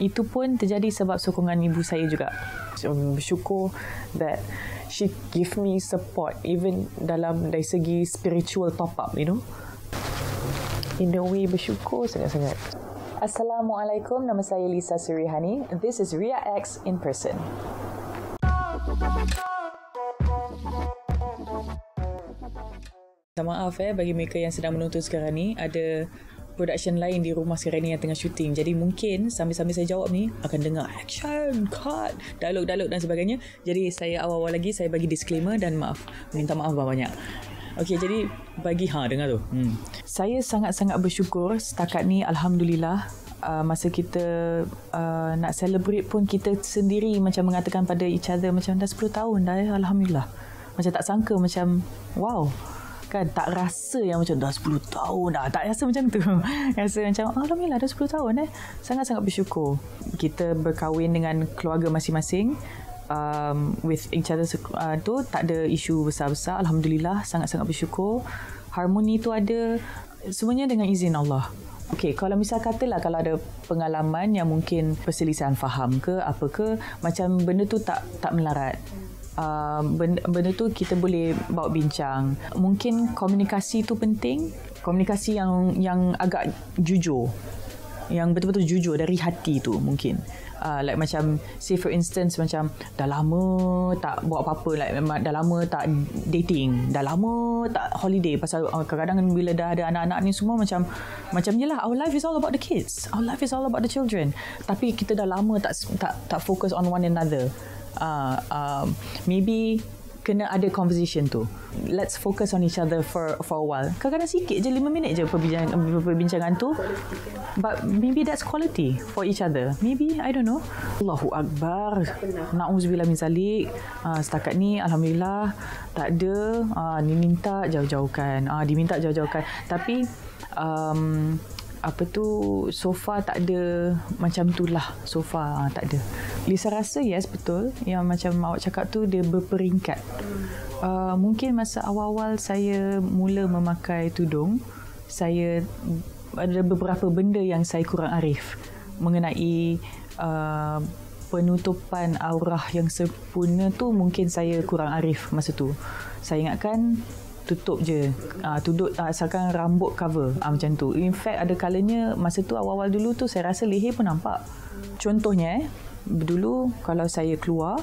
itu pun terjadi sebab sokongan ibu saya juga. So, bersyukur that she give me support even dalam dari segi spiritual top up, you know. In a way bersyukur sangat-sangat. Assalamualaikum, nama saya Lisa Surihani. This is Ria X in person. Minta maaf eh bagi mereka yang sedang menonton sekarang ni ada production lain di rumah sekarang ni yang tengah syuting. Jadi mungkin sambil-sambil saya jawab ni akan dengar action, cut, dialog-dialog dan sebagainya. Jadi saya awal-awal lagi saya bagi disclaimer dan maaf. Minta maaf banyak. Okey, jadi bagi ha dengar tu. Hmm. Saya sangat-sangat bersyukur setakat ni alhamdulillah uh, masa kita uh, nak celebrate pun kita sendiri macam mengatakan pada each other macam dah 10 tahun dah ya alhamdulillah. Macam tak sangka macam wow kan tak rasa yang macam dah 10 tahun dah. Tak rasa macam tu. Rasa macam Alhamdulillah dah 10 tahun eh. Sangat-sangat bersyukur. Kita berkahwin dengan keluarga masing-masing um, with each other uh, tu tak ada isu besar-besar. Alhamdulillah sangat-sangat bersyukur. Harmoni tu ada semuanya dengan izin Allah. Okay, kalau misal katalah kalau ada pengalaman yang mungkin perselisihan faham ke apa ke macam benda tu tak tak melarat uh, benda, benda tu kita boleh bawa bincang. Mungkin komunikasi tu penting. Komunikasi yang yang agak jujur. Yang betul-betul jujur dari hati tu mungkin. Uh, like macam say for instance macam dah lama tak buat apa-apa like dah lama tak dating dah lama tak holiday pasal uh, kadang-kadang bila dah ada anak-anak ni semua macam macam je lah our life is all about the kids our life is all about the children tapi kita dah lama tak tak tak fokus on one another uh, uh, maybe kena ada conversation tu. Let's focus on each other for for a while. Kadang-kadang sikit je 5 minit je perbincangan perbincangan tu. But maybe that's quality for each other. Maybe I don't know. Allahu akbar. Nauzubillah min zalik. Uh, setakat ni alhamdulillah tak ada uh, ni minta jauh-jauhkan. Ah uh, diminta jauh-jauhkan. Tapi um, apa tu sofa tak ada macam tu lah sofa tak ada. Lisa rasa yes betul. Yang macam awak cakap tu dia berperingkat. Uh, mungkin masa awal-awal saya mula memakai tudung saya ada beberapa benda yang saya kurang arif mengenai uh, penutupan aurah yang sempurna tu mungkin saya kurang arif masa tu. Saya ingatkan tutup je. Uh, tuduk uh, asalkan rambut cover. Uh, macam tu. In fact ada kalanya masa tu awal-awal dulu tu saya rasa leher pun nampak. Contohnya eh dulu kalau saya keluar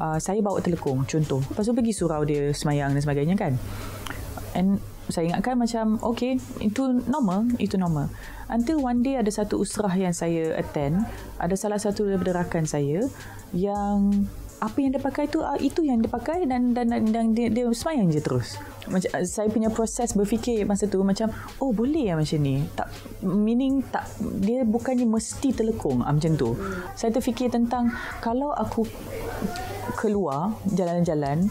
uh, saya bawa telekung contoh. Lepas tu pergi surau dia semayang dan sebagainya kan. And saya ingatkan macam okay itu normal itu normal. Until one day ada satu usrah yang saya attend ada salah satu daripada rakan saya yang apa yang dia pakai tu uh, itu yang dia pakai dan dan dan, dan dia, dia semayang je terus. Macam uh, saya punya proses berfikir masa tu macam oh boleh ya macam ni. Tak meaning tak dia bukannya mesti telekung uh, macam tu. Saya terfikir tentang kalau aku keluar jalan-jalan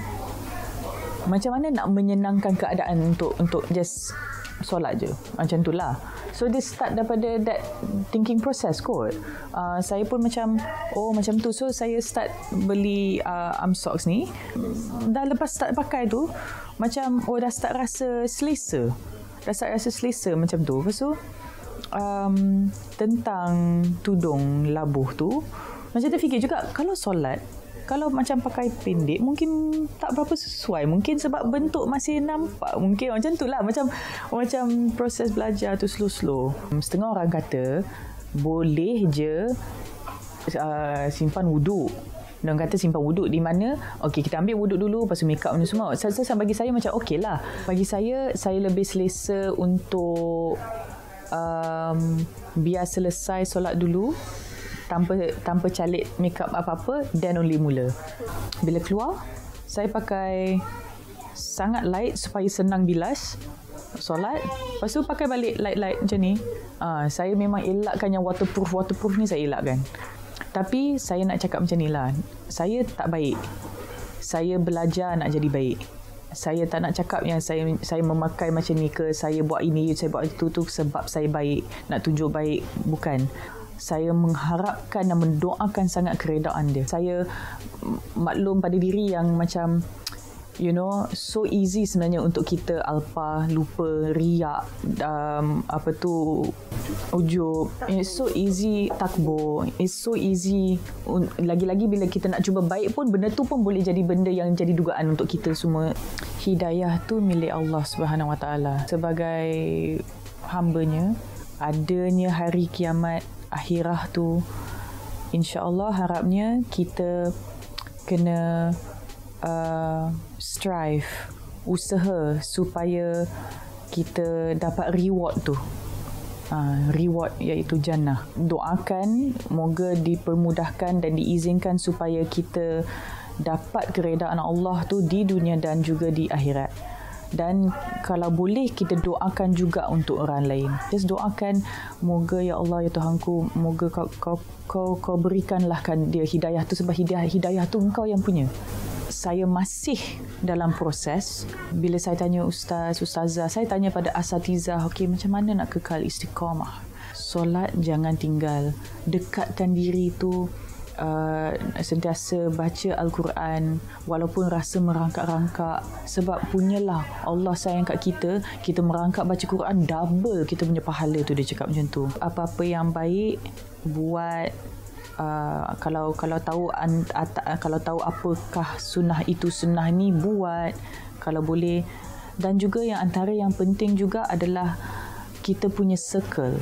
macam mana nak menyenangkan keadaan untuk untuk just solat je. Macam tu lah. So dia start daripada that thinking process kot. Uh, saya pun macam oh macam tu. So saya start beli uh, arm socks ni. Dah lepas start pakai tu macam oh dah start rasa selesa. Dah start rasa selesa macam tu. Lepas tu um, tentang tudung labuh tu macam terfikir juga. Kalau solat kalau macam pakai pendek mungkin tak berapa sesuai. Mungkin sebab bentuk masih nampak. Mungkin macam tu lah. Macam macam proses belajar tu slow-slow. Setengah orang kata boleh je uh, simpan wuduk. Dan kata simpan wuduk di mana? Okey kita ambil wuduk dulu lepas make up ni semua. Saya, saya bagi saya macam okey lah. Bagi saya saya lebih selesa untuk um, biar selesai solat dulu tanpa tanpa calik makeup apa-apa then only mula. Bila keluar, saya pakai sangat light supaya senang bilas solat. Lepas tu pakai balik light-light macam ni. Uh, saya memang elakkan yang waterproof waterproof ni saya elakkan. Tapi saya nak cakap macam ni lah. Saya tak baik. Saya belajar nak jadi baik. Saya tak nak cakap yang saya saya memakai macam ni ke saya buat ini saya buat itu tu sebab saya baik nak tunjuk baik bukan saya mengharapkan dan mendoakan sangat keredaan dia. Saya maklum pada diri yang macam you know so easy sebenarnya untuk kita alpa lupa riak um, apa tu ujub it's so easy takbur. It's so easy lagi-lagi bila kita nak cuba baik pun benda tu pun boleh jadi benda yang jadi dugaan untuk kita semua. Hidayah tu milik Allah Subhanahu Wa Taala. Sebagai hambanya adanya hari kiamat akhirah tu insyaallah harapnya kita kena uh, strive usaha supaya kita dapat reward tu. Uh, reward iaitu jannah. Doakan moga dipermudahkan dan diizinkan supaya kita dapat keredaan Allah tu di dunia dan juga di akhirat dan kalau boleh kita doakan juga untuk orang lain. Just doakan moga ya Allah ya Tuhanku moga kau kau kau, kau berikanlah kan dia hidayah tu sebab hidayah hidayah tu engkau yang punya. Saya masih dalam proses. Bila saya tanya ustaz ustazah saya tanya pada asatizah okey macam mana nak kekal istiqamah? Solat jangan tinggal. Dekatkan diri tu uh, sentiasa baca Al-Quran walaupun rasa merangkak-rangkak. Sebab punyalah Allah sayang kat kita kita merangkak baca Quran double kita punya pahala tu dia cakap macam tu. Apa-apa yang baik buat uh, kalau kalau tahu an, at, kalau tahu apakah sunnah itu sunnah ni buat. Kalau boleh. Dan juga yang antara yang penting juga adalah kita punya circle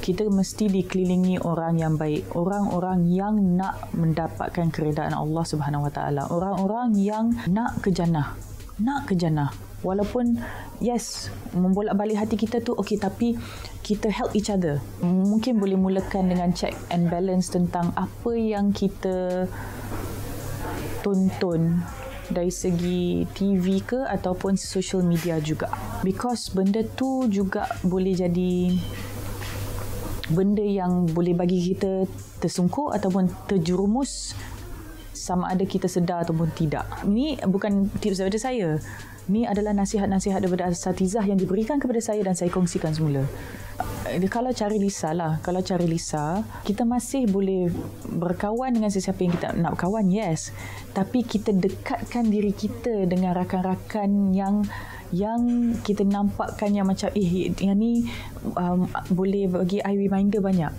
kita mesti dikelilingi orang yang baik, orang-orang yang nak mendapatkan keredaan Allah Subhanahu Wa Taala, orang-orang yang nak ke jannah, nak ke jannah. Walaupun yes, membolak-balik hati kita tu okey tapi kita help each other. Mungkin boleh mulakan dengan check and balance tentang apa yang kita tonton dari segi TV ke ataupun social media juga. Because benda tu juga boleh jadi benda yang boleh bagi kita tersungkur ataupun terjerumus sama ada kita sedar ataupun tidak. Ini bukan tips daripada saya. Ini adalah nasihat-nasihat daripada asatizah yang diberikan kepada saya dan saya kongsikan semula. Eh, kalau cari Lisa lah, kalau cari Lisa, kita masih boleh berkawan dengan sesiapa yang kita nak berkawan, yes. Tapi kita dekatkan diri kita dengan rakan-rakan yang yang kita nampakkan yang macam eh yang ni um, boleh bagi I reminder banyak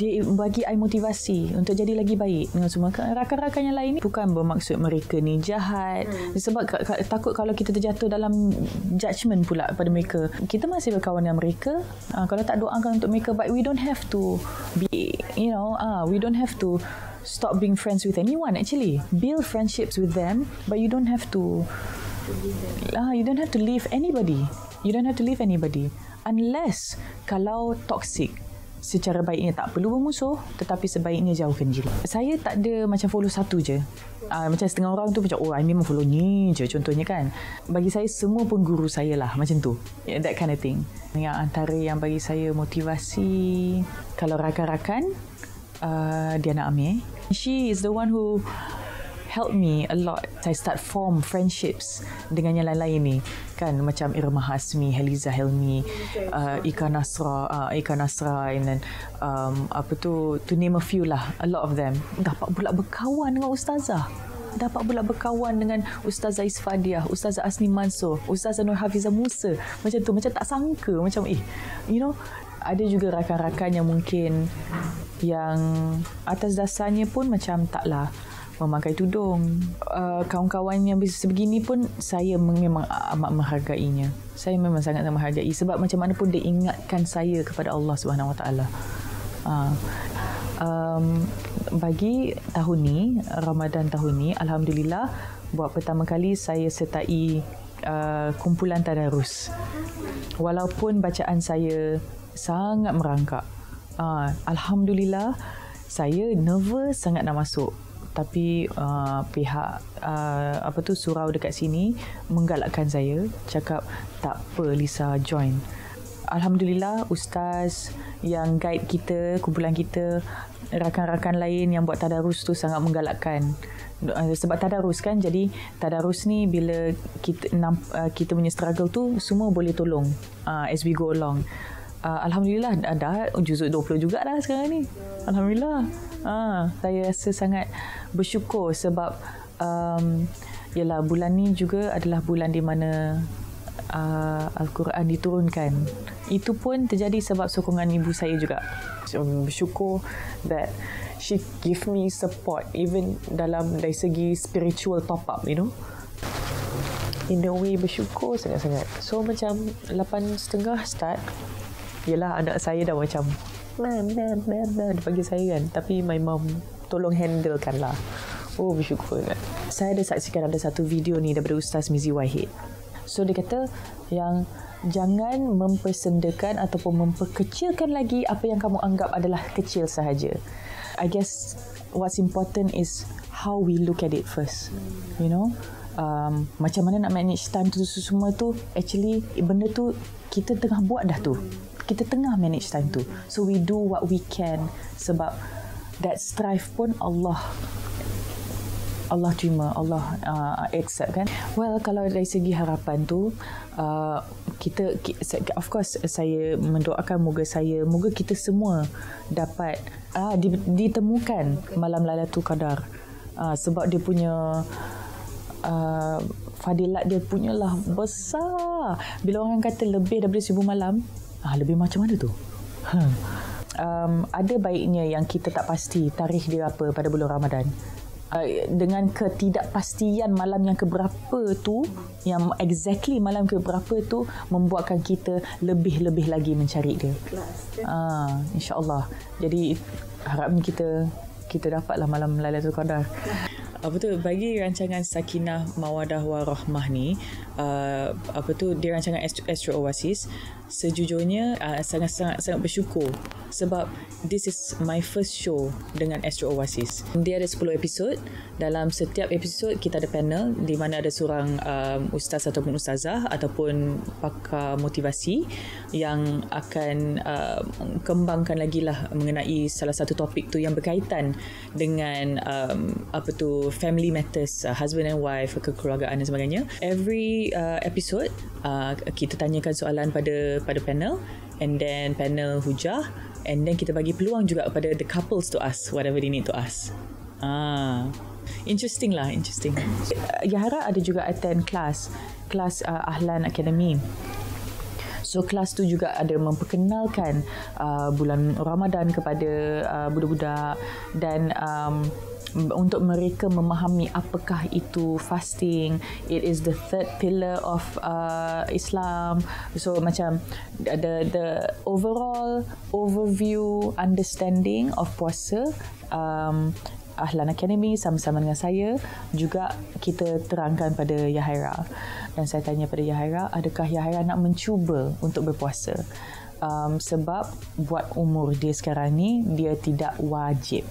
dia bagi I motivasi untuk jadi lagi baik dengan semua rakan-rakan yang lain ni bukan bermaksud mereka ni jahat hmm. sebab takut kalau kita terjatuh dalam judgement pula pada mereka kita masih berkawan dengan mereka uh, kalau tak doakan untuk mereka but we don't have to be you know uh, we don't have to stop being friends with anyone actually build friendships with them but you don't have to Ah, you don't have to leave anybody. You don't have to leave anybody unless kalau toxic. Secara baiknya tak perlu bermusuh tetapi sebaiknya jauhkan diri. Saya tak ada macam follow satu je. Uh, macam setengah orang tu macam oh I memang follow ni je contohnya kan. Bagi saya semua pun guru saya lah macam tu. Yeah, that kind of thing. Yang antara yang bagi saya motivasi kalau rakan-rakan uh, Diana Amir. She is the one who help me a lot. Saya start form friendships dengan yang lain-lain ni. Kan macam Irma Hasmi, Heliza Helmi, uh, Ika Nasra, uh, Ika Nasra and then um, apa tu, to name a few lah, a lot of them. Dapat pula berkawan dengan Ustazah. Dapat pula berkawan dengan Ustazah Isfadiah, Ustazah Asni Mansur, Ustazah Nur Hafizah Musa. Macam tu, macam tak sangka. Macam eh, you know, ada juga rakan-rakan yang mungkin yang atas dasarnya pun macam taklah memakai tudung. Uh, kawan-kawan yang sebegini pun saya memang amat menghargainya. Saya memang sangat menghargai sebab macam mana pun dia ingatkan saya kepada Allah Subhanahu Wa Taala. Uh, um, bagi tahun ni Ramadan tahun ni alhamdulillah buat pertama kali saya sertai uh, kumpulan tadarus. Walaupun bacaan saya sangat merangkak. Uh, alhamdulillah saya nervous sangat nak masuk tapi uh, pihak uh, apa tu surau dekat sini menggalakkan saya cakap tak apa Lisa join. Alhamdulillah ustaz yang guide kita kumpulan kita rakan-rakan lain yang buat tadarus tu sangat menggalakkan. Uh, sebab tadarus kan jadi tadarus ni bila kita uh, kita punya struggle tu semua boleh tolong uh, as we go along uh, alhamdulillah ada juzuk 20 juga dah sekarang ni alhamdulillah uh, saya rasa sangat bersyukur sebab um, yalah bulan ni juga adalah bulan di mana uh, Al-Quran diturunkan. Itu pun terjadi sebab sokongan ibu saya juga. So, bersyukur that she give me support even dalam dari segi spiritual top up, you know. In the way bersyukur sangat-sangat. So macam 8.30 start. Yelah anak saya dah macam man, man, man, man. Dia panggil saya kan. Tapi my mom tolong handlekan lah. Oh bersyukur kan. Saya ada saksikan ada satu video ni daripada Ustaz Mizi Wahid. So dia kata yang jangan mempersendakan ataupun memperkecilkan lagi apa yang kamu anggap adalah kecil sahaja. I guess what's important is how we look at it first. You know? Um, macam mana nak manage time tu semua tu actually benda tu kita tengah buat dah tu kita tengah manage time tu. So we do what we can sebab that strive pun Allah Allah terima Allah uh, accept kan? Well kalau dari segi harapan tu uh, kita of course saya mendoakan moga saya moga kita semua dapat uh, ditemukan malam Lailatul Qadar. Uh, sebab dia punya uh, fadilat dia punyalah besar. Bila orang kata lebih daripada seribu malam uh, lebih macam mana tu huh. um, ada baiknya yang kita tak pasti tarikh dia apa pada bulan Ramadan Uh, dengan ketidakpastian malam yang keberapa tu yang exactly malam keberapa tu membuatkan kita lebih-lebih lagi mencari dia. Ah, uh, insya-Allah. Jadi harapnya kita kita dapatlah malam Lailatul Qadar. Apa tu bagi rancangan Sakinah Mawadah Warahmah ni uh, apa tu di rancangan Astro, Astro Oasis sejujurnya uh, sangat-sangat sangat bersyukur sebab this is my first show dengan Astro Oasis. Dia ada 10 episod. Dalam setiap episod kita ada panel di mana ada seorang um, ustaz ataupun ustazah ataupun pakar motivasi yang akan uh, kembangkan lagi lah mengenai salah satu topik tu yang berkaitan dengan um, apa tu family matters, uh, husband and wife, kekeluargaan dan sebagainya. Every uh, episode uh, kita tanyakan soalan pada pada panel and then panel hujah and then kita bagi peluang juga kepada the couples to ask whatever they need to ask. Ah, interesting lah, interesting. Yahara ada juga attend kelas, kelas uh, Ahlan Academy. So kelas tu juga ada memperkenalkan uh, bulan Ramadan kepada uh, budak-budak dan um, untuk mereka memahami apakah itu fasting. It is the third pillar of uh, Islam. So macam the the overall overview understanding of puasa um, Ahlan Academy sama-sama dengan saya juga kita terangkan pada Yahaira. Dan saya tanya pada Yahaira adakah Yahaira nak mencuba untuk berpuasa? Um, sebab buat umur dia sekarang ni dia tidak wajib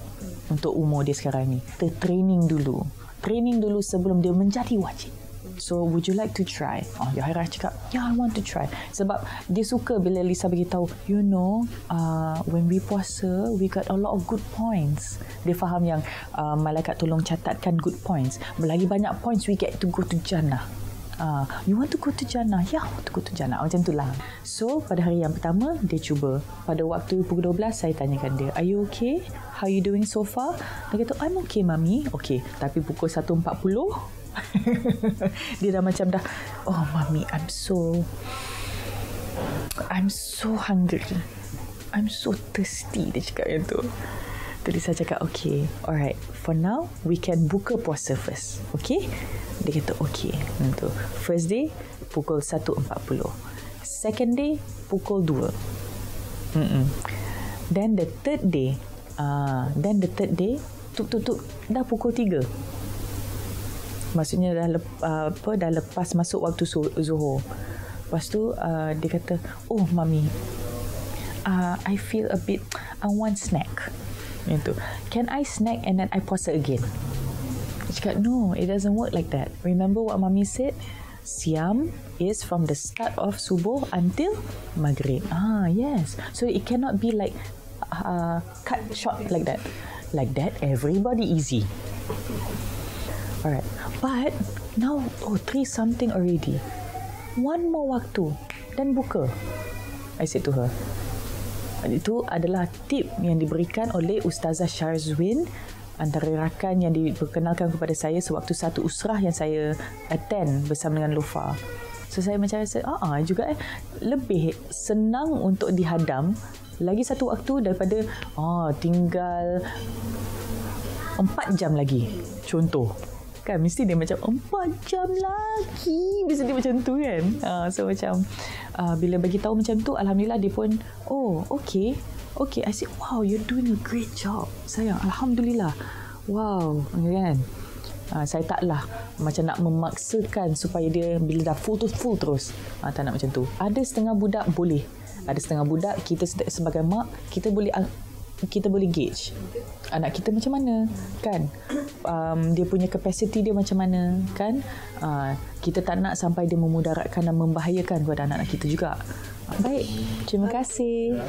untuk umur dia sekarang ni. Kita training dulu. Training dulu sebelum dia menjadi wajib. So, would you like to try? Oh, Yahira cakap, yeah, I want to try. Sebab dia suka bila Lisa beritahu, you know, uh, when we puasa, we got a lot of good points. Dia faham yang uh, malaikat tolong catatkan good points. Lagi banyak points, we get to go to Jannah uh, you want to go to Jannah? Ya, yeah, want to go to Jannah. Macam itulah. So, pada hari yang pertama, dia cuba. Pada waktu pukul 12, saya tanyakan dia, are you okay? How you doing so far? Dia kata, I'm okay, Mami. Okay, tapi pukul 1.40, dia dah macam dah, oh, Mami, I'm so... I'm so hungry. I'm so thirsty, dia cakap macam tu. Tadi saya cakap, okay, alright, for now, we can buka puasa first, okay? Dia kata okay. Itu First day Pukul 1.40 Second day Pukul 2 Mm-mm. Then the third day uh, Then the third day Tuk tuk tuk Dah pukul 3 Maksudnya dah, lep, uh, apa, dah lepas masuk waktu zuhur. Lepas tu uh, Dia kata Oh mami uh, I feel a bit I want snack Itu. Can I snack and then I puasa again? Dia cakap, no, it doesn't work like that. Remember what mommy said? Siam is from the start of subuh until maghrib. Ah, yes. So it cannot be like uh, cut short like that. Like that, everybody easy. Alright. But now, oh, three something already. One more waktu. Dan buka. I said to her. Itu adalah tip yang diberikan oleh Ustazah Sharzwin antara rakan yang diperkenalkan kepada saya sewaktu satu usrah yang saya attend bersama dengan Lufa. So saya macam rasa ah uh juga eh lebih senang untuk dihadam lagi satu waktu daripada ah tinggal empat jam lagi. Contoh kan mesti dia macam empat jam lagi. Bisa dia macam tu kan. Uh, so macam uh, bila bagi tahu macam tu alhamdulillah dia pun oh okay. Okay I said wow you're doing a great job. Sayang alhamdulillah. Wow kan? Uh, saya taklah macam nak memaksakan supaya dia bila dah full tu full terus. Uh, tak nak macam tu. Ada setengah budak boleh. Ada setengah budak kita sebagai mak kita boleh kita boleh gauge anak kita macam mana kan? Um, dia punya capacity dia macam mana kan? Uh, kita tak nak sampai dia memudaratkan dan membahayakan kepada anak-anak kita juga. Baik terima kasih